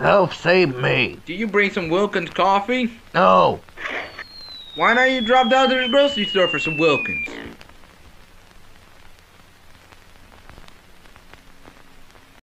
Help save me. Did you bring some Wilkins coffee? No. Why not you drop down to the grocery store for some Wilkins?